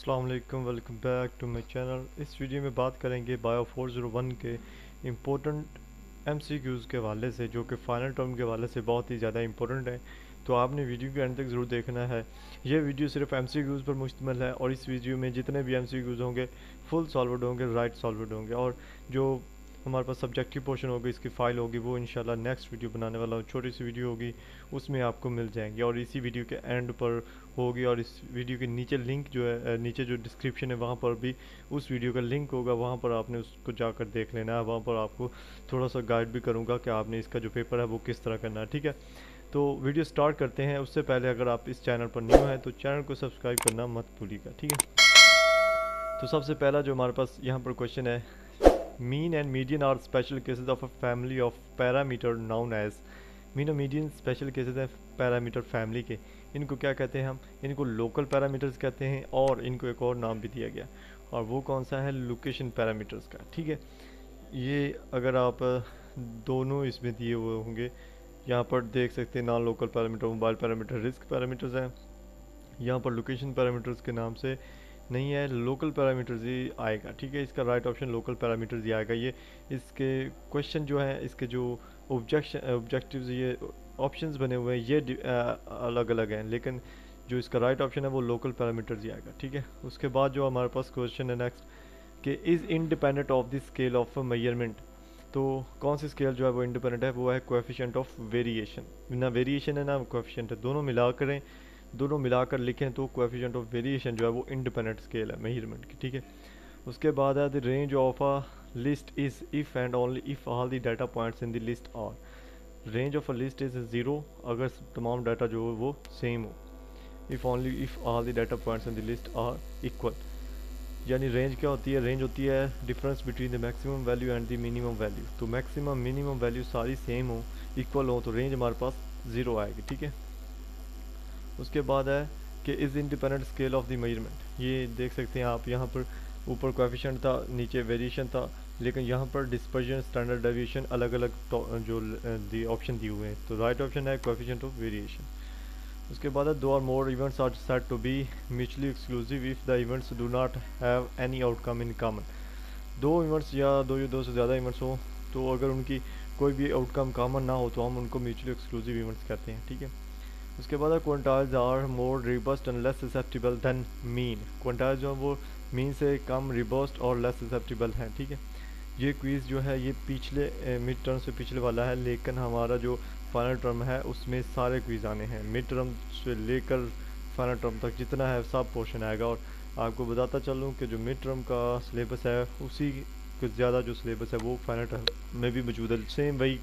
السلام علیکم، welcome back to my channel. Us video میں بات کریں گے بایو فور زیرو ون کے امپورٹنٹ ایم سی کیوز کے حوالے سے، جو کہ فائنل ٹرم کے حوالے سے بہت ہی زیادہ امپورٹنٹ ہے تو آپ نے ویڈیو کے اینڈ تک ضرور دیکھنا ہے۔ یہ ویڈیو صرف ایم سی کیوز پر مشتمل ہے اور اس ویڈیو میں جتنے بھی ایم سی کیوز ہوں گے فل سالوڈ ہوں گے رائٹ سالوڈ ہوں گے۔ اور جو ہمارے پاس سبجیکٹیو پورشن ہوگی، اس کی فائل ہوگی، وہ انشاءاللہ نیکسٹ ویڈیو بنانے والا ہوں چھوٹی سی ویڈیو ہوگی، اس میں آپ کو مل جائیں گی اور اسی ویڈیو کے اینڈ پر ہوگی اور اس ویڈیو کے نیچے لنک جو ہے نیچے جو ڈسکرپشن ہے، وہاں پر بھی اس ویڈیو کا لنک ہوگا، وہاں پر آپ نے اس کو جا کر دیکھ لینا ہے، وہاں پر آپ کو تھوڑا سا گائیڈ بھی کروں گا کہ آپ نے اس کا جو پیپر ہے، وہ کس طرح کرنا ہے، ٹھیک ہے؟ تو ویڈیو سٹارٹ کرتے ہیں، اس سے پہلے اگر آپ اس چینل پر نیو ہیں، تو چینل کو سبسکرائب کرنا مت بھولی گا، ٹھیک ہے؟ تو سب سے پہلا جو ہمارے پاس یہاں پر کوشچن ہے mean and median are special cases of a family of parameter known as mean اور میڈین اسپیشل کیسز ہیں پیرامیٹر فیملی کے ان کو کیا کہتے ہیں ہم ان کو لوکل پیرامیٹرز کہتے ہیں اور ان کو ایک اور نام بھی دیا گیا اور وہ کون سا ہے لوکیشن پیرامیٹرز کا ٹھیک ہے یہ اگر آپ دونوں اس میں دیے ہوئے ہوں گے یہاں پر دیکھ سکتے ہیں non local parameter mobile parameter risk parameters ہیں یہاں پر لوکیشن پیرامیٹرز کے نام سے نہیں ہے لوکل پیرامیٹرز ہی آئے گا۔ ٹھیک ہے، اس کا رائٹ آپشن لوکل پیرامیٹرز ہی آئے گا۔ یہ اس کے کوشچن جو ہیں، اس کے جو اوبجیکشن اوبجیکٹیوز یہ آپشنز بنے ہوئے ہیں، یہ الگ الگ ہیں۔ لیکن جو اس کا رائٹ آپشن ہے، وہ لوکل پیرامیٹرز ہی آئے گا۔ ٹھیک ہے؟ اس کے بعد جو ہمارے پاس کوشچن ہے نیکسٹ کہ is independent of the scale of measurement تو کون سی اسکیل جو ہے، وہ انڈیپینڈنٹ ہے؟ وہ ہے کویفیشنٹ آف ویریشن نہ ویریشن ہے، نہ کویفیشنٹ ہے۔ دونوں ملا کریں دونوں ملا کر لکھیں تو کویفیشنٹ آف ویریشن جو ہے وہ انڈیپینڈنٹ اسکیل ہے میئرمنٹ کی، ٹھیک ہے؟ اس کے بعد ہے the range of a list is if and only if all the data points in the list are range of a list is zero اگر تمام ڈیٹا جو ہے وہ same who. If only if all the data points in the list are equal یعنی range کیا ہوتی ہے؟ Range ہوتی ہے difference between the maximum value and the minimum value تو میکسیمم منیمم ویلیو ساری سیم ہوں ایکول ہوں، تو رینج ہمارے پاس زیرو آئے گی، ٹھیک ہے؟ اس کے بعد ہے کہ is independent scale of the measurement یہ دیکھ سکتے ہیں آپ، یہاں پر اوپر کویفیشنٹ تھا، نیچے ویریشن تھا، لیکن یہاں پر ڈسپرجن اسٹینڈرڈ ڈیویشن الگ الگ جو دی آپشن دیے ہوئے ہیں۔ تو رائٹ آپشن ہے کویفیشنٹ آف ویریشن اس کے بعد ہے دو or more events are set to be mutually exclusive if the events do not have any out come in common do events یا دو یا دو سے زیادہ ایونٹس ہوں، تو اگر ان کی کوئی بھی آؤٹ کم کامن نہ ہو، تو ہم ان کو میوچلی ایکسکلوزیو ایونٹس کہتے ہیں، ٹھیک ہے؟ اس کے بعد quantiles are more robust and less susceptible than mean. Quantiles جو ہیں وہ مین سے کم ریبسٹ اور لیس سسیپٹیبل ہیں، ٹھیک ہے؟ یہ کوئز جو ہے، یہ پچھلے مڈ ٹرم سے پچھلے والا ہے، لیکن ہمارا جو فائنل ٹرم ہے، اس میں سارے کوئز آنے ہیں۔ مڈ ٹرم سے لے کر فائنل ٹرم تک جتنا ہے، سب پورشن آئے گا۔ اور آپ کو بتاتا چلوں کہ جو مڈ ٹرم کا سلیبس ہے، اسی کچھ زیادہ جو سلیبس ہے، وہ فائنل ٹرم میں بھی موجود ہے۔ سیم وہی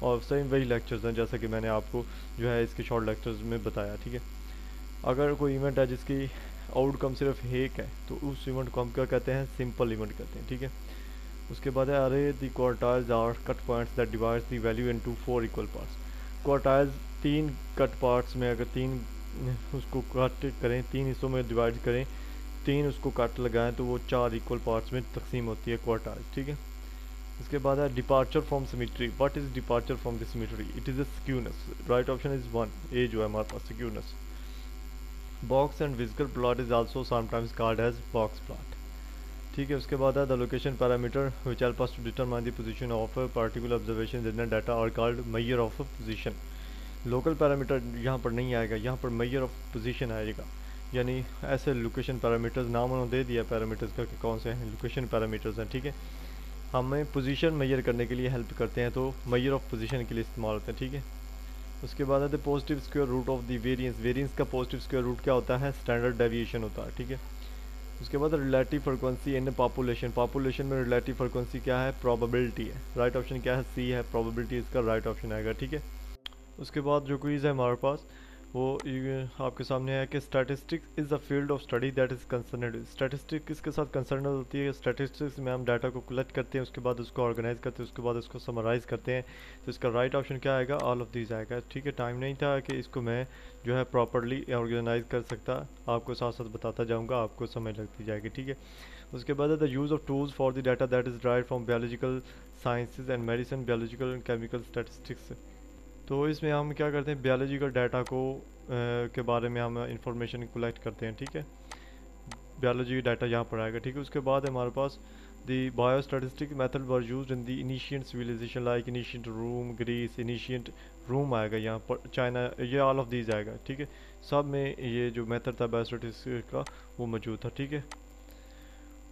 اور سیم وہی لیکچرز ہیں جیسا کہ میں نے آپ کو جو ہے اس کے شارٹ لیکچرز میں بتایا، ٹھیک ہے؟ اگر کوئی ایونٹ ہے جس کی آؤٹ کم صرف ایک ہے، تو اس ایونٹ کو ہم کیا کہتے ہیں؟ سمپل ایونٹ کہتے ہیں، ٹھیک ہے؟ اس کے بعد ہے، are the quartiles are cut points that divides the value into four equal parts quartiles تین کٹ پارٹس میں اگر تین اس کو کٹ کریں، تین حصوں میں ڈیوائڈ کریں، تین اس کو کٹ لگائیں، تو وہ چار ایکول پارٹس میں تقسیم ہوتی ہے کوارٹائلز ٹھیک ہے؟ اس کے بعد ہے departure from symmetry what is departure from the symmetry it is a skewness right option is one a جو ہے ہمارے پاس skewness box and whisker plot is also sometimes called as box plot ٹھیک ہے اس کے بعد ہے the location parameter which helps us to determine the position of a particular observation in data اور called measure of a position local parameter یہاں پر نہیں آئے گا یہاں پر میئر آف پوزیشن آئے گا یعنی ایسے لوکیشن پیرامیٹرز نام انہوں نے دے دیا پیرامیٹرز کا کہ کون سے ہیں لوکیشن پیرامیٹرز ہیں ٹھیک ہے ہمیں پوزیشن میئر کرنے کے لیے ہیلپ کرتے ہیں تو میئر آف پوزیشن کے لیے استعمال ہوتے ہیں، ٹھیک ہے؟ اس کے بعد ہے positive square root of the variance variance کا پازیٹیو اسکوئر روٹ کیا ہوتا ہے؟ اسٹینڈرڈ ڈیویشن ہوتا ہے، ٹھیک ہے؟ اس کے بعد relative frequency in population population میں ریلیٹیو فریکوینسی کیا ہے؟ پرابیبلٹی ہے۔ رائٹ آپشن کیا ہے؟ سی ہے۔ پرابیبلٹی اس کا رائٹ آپشن آئے گا، ٹھیک ہے؟ اس کے بعد جو کوئز ہے ہمارے پاس وہ آپ کے سامنے ہے کہ statistics is a field of study that is concerned statistic کس کے ساتھ کنسرنڈ ہوتی ہے؟ اسٹیٹسٹکس میں ہم ڈاٹا کو کلیکٹ کرتے ہیں، اس کے بعد اس کو آرگنائز کرتے ہیں، اس کے بعد اس کو سمرائز کرتے ہیں۔ تو اس کا رائٹ آپشن کیا آئے گا؟ آل آف دیز آئے گا۔ ٹھیک ہے ٹائم نہیں تھا کہ اس کو میں جو ہے پراپرلی آرگنائز کر سکتا۔ آپ کو ساتھ ساتھ بتاتا جاؤں گا، آپ کو سمجھ لگتی جائے گی۔ ٹھیک ہے۔ اس کے بعد the use of tools for the data that is drive from biological sciences and medicine biological and chemical statistics تو اس میں ہم کیا کرتے ہیں؟ بیولوجیکل ڈیٹا کو کے بارے میں ہم انفارمیشن کلیکٹ کرتے ہیں، ٹھیک ہے؟ biology ڈیٹا یہاں پر آئے گا، ٹھیک ہے؟ اس کے بعد ہمارے پاس the biostatistic method were use in the ancient civilization, like ancient Rome, Greece, ancient Rome آئے گا یہاں پر، چائنا، یہ آل آف دیز آئے گا، ٹھیک ہے؟ سب میں یہ جو میتھڈ تھا بایو اسٹیٹسٹک کا وہ موجود تھا، ٹھیک ہے؟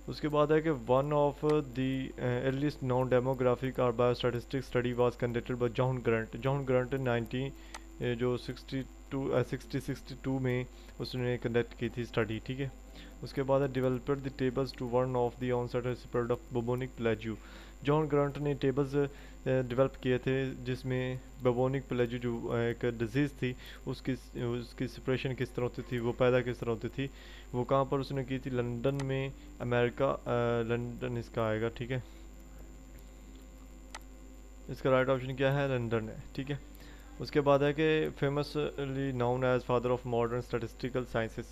اس کے بعد ہے کہ one of the earliest non demographic اور biostatistic study was conducted by John Graunt John Graunt nineteen جو sixty two sixty sixty two میں اس نے کنڈکٹ کی تھی اسٹڈی ٹھیک ہے؟ اس کے بعد ہے developed the tables to one of the onset of bubonic Palijo John Graunt نے ٹیبلز ڈیولپ کیے تھے، جس میں ببونک پلیجو جو ایک ڈیزیز تھی، اس کی اس کی سپریشن کس طرح ہوتی تھی، وہ پیدا کس طرح ہوتی تھی، وہ کہاں پر اس نے کی تھی؟ لنڈن میں امریکہ لنڈن اس کا آئے گا، ٹھیک ہے۔ اس کا رائٹ آپشن کیا ہے؟ لنڈن ہے، ٹھیک ہے۔ اس کے بعد ہے کہ famously known as father of modern statistical sciences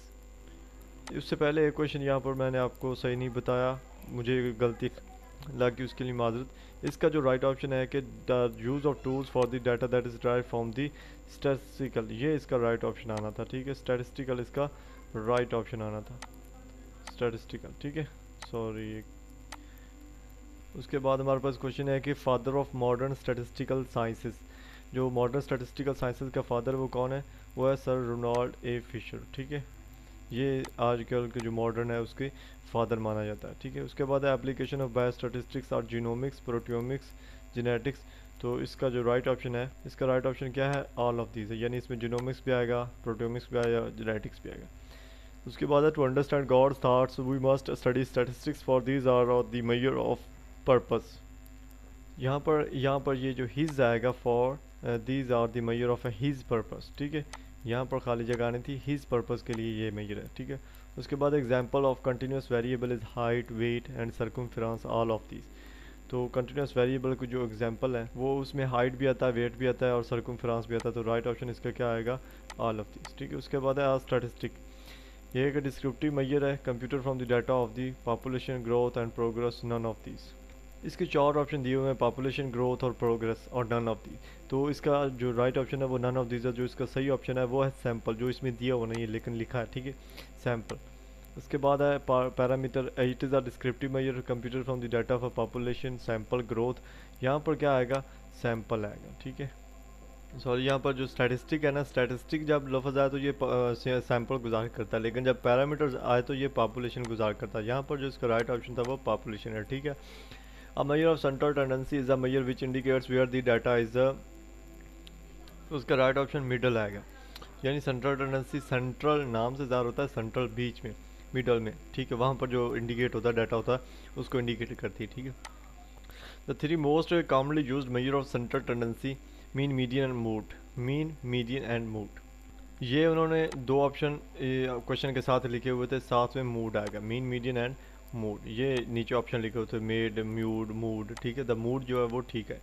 اس سے پہلے ایک کوشچن یہاں پر میں نے آپ کو صحیح نہیں بتایا، مجھے غلطی لگی اس کے لیے معذرت۔ اس کا جو رائٹ آپشن ہے کہ the use of tools for the data that is drive from the statistical یہ اس کا رائٹ آپشن آنا تھا، ٹھیک ہے؟ اسٹیٹسٹیکل اس کا رائٹ آپشن آنا تھا۔ اسٹیٹسٹیکل ٹھیک ہے؟ سوری اس کے بعد ہمارے پاس کوشچن ہے کہ father of modern statistical sciences جو ماڈرن اسٹیٹسٹیکل سائنسز کا فادر وہ کون ہے؟ وہ ہے سر رونالڈ اے فشر ٹھیک ہے؟ یہ آج کل کے جو ماڈرن ہے اس کے فادر مانا جاتا ہے، ٹھیک ہے؟ اس کے بعد ہے اپلیکیشن آف بایو اسٹیٹسٹکس اور جینومکس پروٹیومکس جینیٹکس تو اس کا جو رائٹ آپشن ہے، اس کا رائٹ آپشن کیا ہے؟ آل آف دیز ہے یعنی اس میں جینومکس بھی آئے گا پروٹیومکس بھی آئے گا جینیٹکس بھی آئے گا۔ اس کے بعد ہے to understand God thoughts we must study statistics for these are of the measure of purpose یہاں پر یہاں پر یہ جو ہز آئے گا for these are the measure of a his purpose ٹھیک ہے؟ یہاں پر خالی جگہ آنی تھی ہیز پرپز کے لیے یہ میجر ہے، ٹھیک ہے؟ اس کے بعد example of continuous variable is height weight and circumference all of these تو کنٹینیوس ویریبل کی جو ایگزامپل ہے، وہ اس میں ہائٹ بھی آتا ہے ویٹ بھی آتا ہے اور سرکم فرانس بھی آتا ہے۔ تو رائٹ آپشن اس کا کیا آئے گا؟ آل آف دیز ٹھیک ہے؟ اس کے بعد ہے اسٹیٹسٹک یہ ایک ڈسکرپٹیو میئر ہے computer from the data of the population growth and progress none of these اس کے چار آپشن دیے ہوئے ہیں پاپولیشن گروتھ اور پروگرس اور نن آف دی تو اس کا جو رائٹ آپشن ہے وہ نن آف دیز ہے، جو اس کا صحیح آپشن ہے وہ ہے سیمپل جو اس میں دیا ہوا نہیں ہے، لیکن لکھا ہے، ٹھیک ہے؟ سیمپل اس کے بعد ہے parameter it is a descriptive measure computer from the data for population sample growth یہاں پر کیا آئے گا؟ سیمپل آئے گا، ٹھیک ہے؟ سوری، یہاں پر جو اسٹیٹسٹک ہے نا اسٹیٹسٹک جب لفظ آئے تو یہ سیمپل گزار کرتا ہے، لیکن جب پیرامیٹرز آئے تو یہ پاپولیشن گزار کرتا ہے۔ یہاں پر جو اس کا رائٹ آپشن تھا وہ پاپولیشن ہے، ٹھیک ہے؟ A measure of central tendency is a measure which indicates where the data is a اس کا رائٹ آپشن مڈل آئے گا یعنی سینٹرل ٹینڈنسی سینٹرل نام سے ظاہر ہوتا ہے سینٹرل بیچ میں مڈل میں ٹھیک ہے وہاں پر جو انڈیکیٹ ہوتا ہے ڈیٹا ہوتا ہے اس کو انڈیکیٹ کرتی ہے ٹھیک ہے the three most commonly used measure of central tendency mean median and mode mean median and mode یہ انہوں نے دو آپشن کوشچن کے ساتھ لکھے ہوئے تھے ساتھ میں موڈ آئے گا مین میڈین اینڈ موڈ یہ نیچے آپشن لکھے ہوتے ہیں میڈ میوڈ موڈ ٹھیک ہے؟ دا موڈ جو ہے وہ ٹھیک ہے.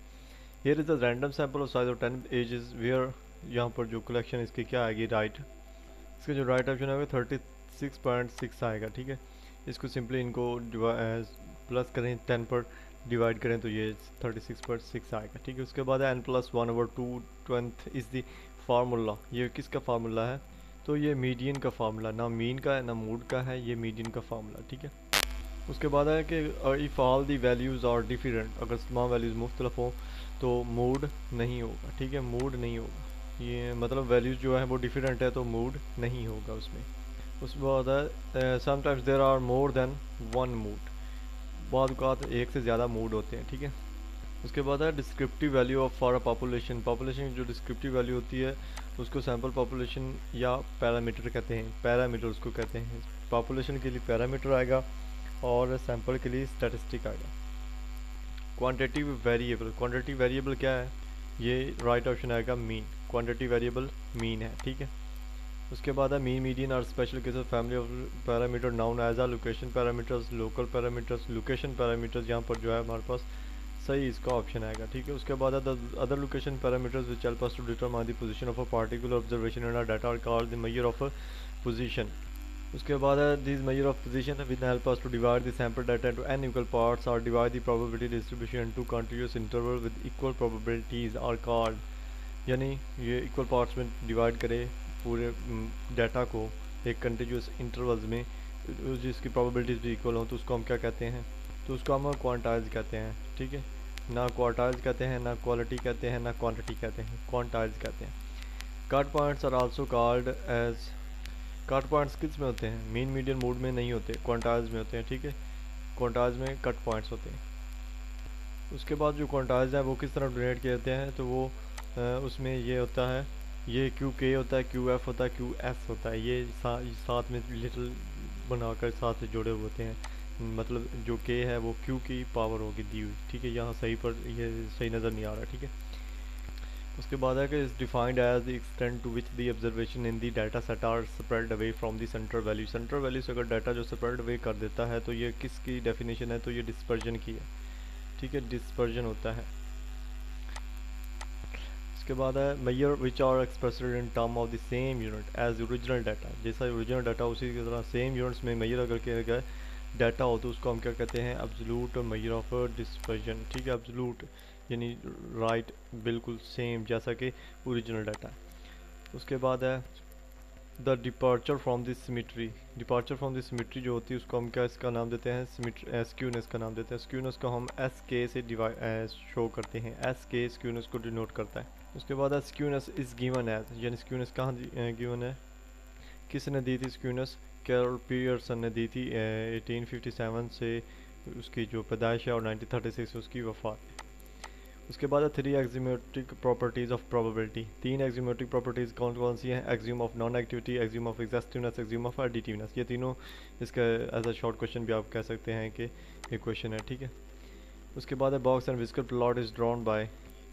Here is the random sample of size of ten ages where یہاں پر جو کلیکشن اس کی کیا آئے گی؟ رائٹ اس کا جو رائٹ آپشن ہے وہ تھرٹی سکس پوائنٹ سکس آئے گا، ٹھیک ہے؟ اس کو سمپلی ان کو پلس کریں ٹین پر ڈیوائڈ کریں تو یہ تھرٹی سکس پوائنٹ سکس آئے گا، ٹھیک ہے؟ اس کے بعد n plus one over two twentieth is the formula یہ کس کا فارمولا ہے؟ تو یہ میڈین کا فارمولا نہ مین کا ہے، نہ موڈ کا ہے، یہ میڈین کا فارمولا ٹھیک ہے؟ اس کے بعد ہے کہ if all the values are different اگر تمام ویلیوز مختلف ہوں تو موڈ نہیں ہوگا، ٹھیک ہے؟ موڈ نہیں ہوگا۔ یہ مطلب ویلیوز جو ہے وہ ڈیفرنٹ ہے تو موڈ نہیں ہوگا اس میں۔ اس کے بعد ہے sometimes there are more than one mode بعض اوقات ایک سے زیادہ موڈ ہوتے ہیں، ٹھیک ہے؟ اس کے بعد ہے descriptive value of for population population کی جو ڈسکرپٹیو ویلیو ہوتی ہے، اس کو سیمپل پاپولیشن یا پیرامیٹر کہتے ہیں۔ پیرامیٹر اس کو کہتے ہیں۔ پاپولیشن کے لیے پیرامیٹر آئے گا۔ اور سیمپل کے لیے اسٹیٹسٹک آئے گا۔ کوانٹیٹیو ویریبل کوانٹیٹیو ویریبل کیا ہے؟ یہ رائٹ آپشن آئے گا مین کوانٹیٹیو ویریبل مین ہے، ٹھیک ہے؟ اس کے بعد ہے مین میڈین اور special cases family of parameter known as a location parameters local parameters location parameters یہاں پر جو ہے ہمارے پاس صحیح اس کا آپشن آئے گا، ٹھیک ہے؟ اس کے بعد other location parameters which helps to determine the position of a particular observation in data are call the measure of position اس کے بعد ہے these measure of position with helps to divide the sample data into n equal parts اور divide the probability distribution into continuous interval with equal probabilities are called یعنی یہ equal parts میں divide کرے پورے data کو ایک continuous intervals میں جس کی پرابیبلٹیز بھی ایکول ہوں تو اس کو ہم کیا کہتے ہیں؟ تو اس کو ہم کوانٹائز کہتے ہیں، ٹھیک ہے؟ نہ کوارٹائز کہتے ہیں، نہ کوالٹی کہتے ہیں، نہ کوانٹٹی کہتے ہیں کوانٹائز کہتے ہیں۔ Cut points are also called as cut points کس میں ہوتے ہیں؟ مین میڈین موڈ میں نہیں ہوتے کوانٹائز میں ہوتے ہیں، ٹھیک ہے؟ کوانٹائز میں کٹ پوائنٹس ہوتے ہیں۔ اس کے بعد جو کوانٹائز ہیں، وہ کس طرح ڈونیٹ کیے جاتے ہیں؟ تو وہ اس میں یہ ہوتا ہے، یہ کیو کے ہوتا ہے کیو ایف ہوتا ہے کیو ایس ہوتا ہے۔ یہ ساتھ میں لٹل بنا کر ساتھ سے جڑے ہوئے ہوتے ہیں۔ مطلب جو کے ہے، وہ کیو کی پاور ہوگی دی ہوئی، ٹھیک ہے؟ یہاں صحیح پر یہ صحیح نظر نہیں آ رہا، ٹھیک ہے؟ اس کے بعد ہے کہ is defined as the extent to which the observation in the data set are spread away from the centre value centre value سے اگر ڈیٹا جو سپریڈ اوے کر دیتا ہے تو یہ کس کی ڈیفینیشن ہے؟ تو یہ ڈسپرجن کی ہے۔ ٹھیک ہے ڈسپرجن ہوتا ہے۔ اس کے بعد ہے measure which are expressed in term of the same unit as original data جیسا اوریجنل ڈیٹا اسی کی طرح سیم یونٹس میں میئر اگر کیا گیا ڈیٹا ہو تو اس کو ہم کیا کہتے ہیں؟ ابزلوٹ میئر آف ڈسپرجن ٹھیک ہے ابزلوٹ یعنی رائٹ بالکل سیم جیسا کہ اوریجنل ڈیٹا اس کے بعد ہے the departure from the symmetry departure from the symmetry جو ہوتی ہے اس کو ہم کیا اس کا نام دیتے ہیں؟ اسکیونس eh, کا نام دیتے ہیں۔ اسکیونس کو ہم ایس کے سے شو eh, کرتے ہیں۔ ایس کے اسکیونس کو ڈینوٹ کرتا ہے۔ اس کے بعد اسکیونس از گیون ایز یعنی اسکیونس کہاں گیون eh, ہے؟ کس نے دی تھی اسکیونس کیرل پیئرسن نے دی تھی ایٹین ففٹی سیون سے اس کی جو پیدائش ہے اور نائنٹین تھرٹی سکس اس کی وفات۔ اس کے بعد ہے three axiomatic properties of probability تین ایگزیمیٹرک پراپرٹیز کون کون سی ہیں؟ Axiom of non activity axiom of exhaustiveness axiom of additiveness یہ تینوں اس کا ایز اے شارٹ کوشچن بھی آپ کہہ سکتے ہیں کہ یہ کوشچن ہے، ٹھیک ہے؟ اس کے بعد ہے box and whisker plot is drawn by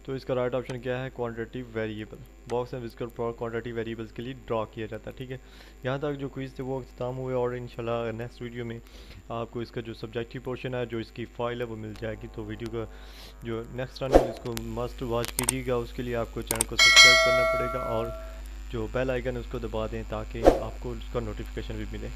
تو اس کا رائٹ آپشن کیا ہے؟ Quantitative variable box and whisker plot quantitative variables کے لیے ڈرا کیا جاتا ہے، ٹھیک ہے؟ یہاں تک جو کوئز تھے وہ اختتام ہوئے اور انشاءاللہ نیکسٹ ویڈیو میں آپ کو اس کا جو سبجیکٹیو پورشن ہے، جو اس کی فائل ہے، وہ مل جائے گی۔ تو ویڈیو کا جو نیکسٹ رن ہے، اس کو مسٹ واچ کیجیے گا۔ اس کے لیے آپ کو چینل کو سبسکرائب کرنا پڑے گا اور جو بیل آئیکن ہے، اس کو دبا دیں تاکہ آپ کو اس کا نوٹیفیکیشن بھی ملے۔